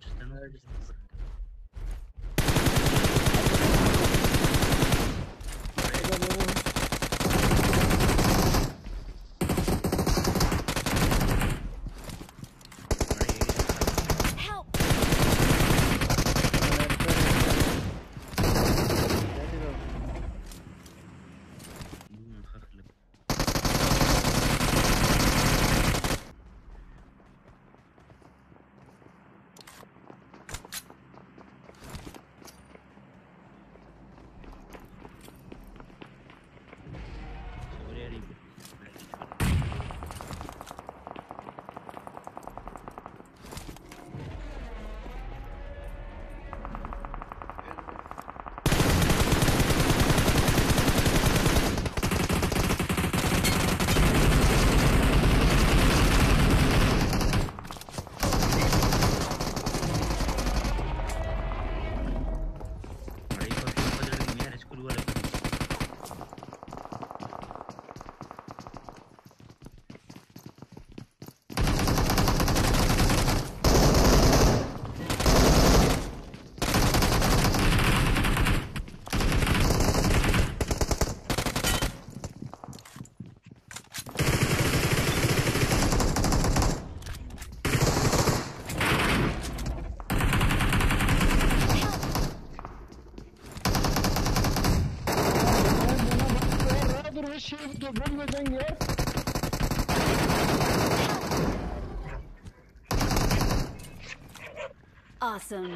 just another neredesin? shield the room within here. Awesome.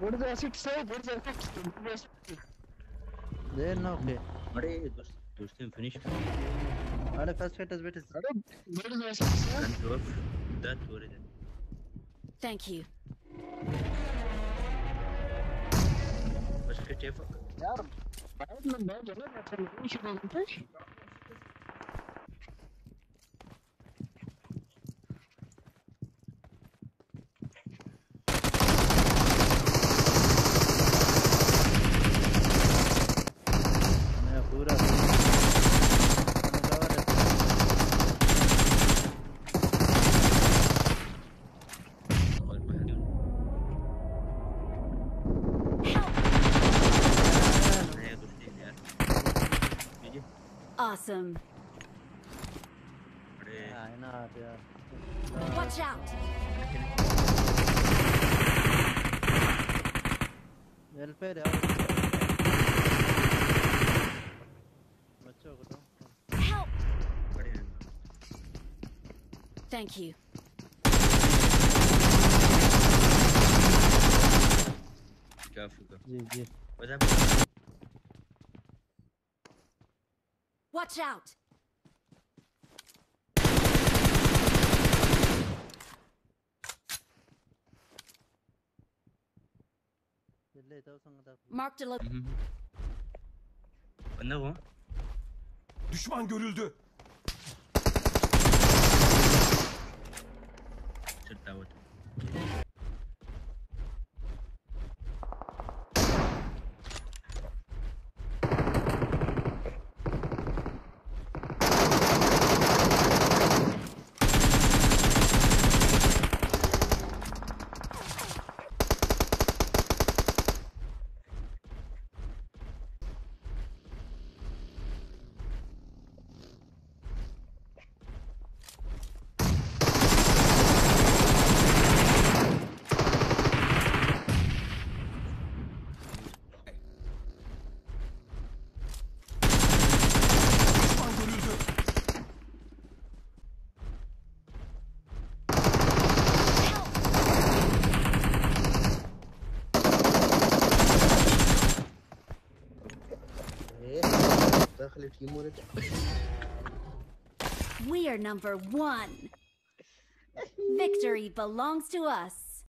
What is the acid say? What is the acid? They're not there. Hey, Dostum finished. And first fight is better. What is the acid say? That's what it is. Thank you. First fight, fuck. Yeah. Bad dura. Awesome. Watch out. Nel pere. Thank you. Careful. Watch out! Mark the bu? Düşman görüldü. داخل تيمور We are number one. Victory belongs to us.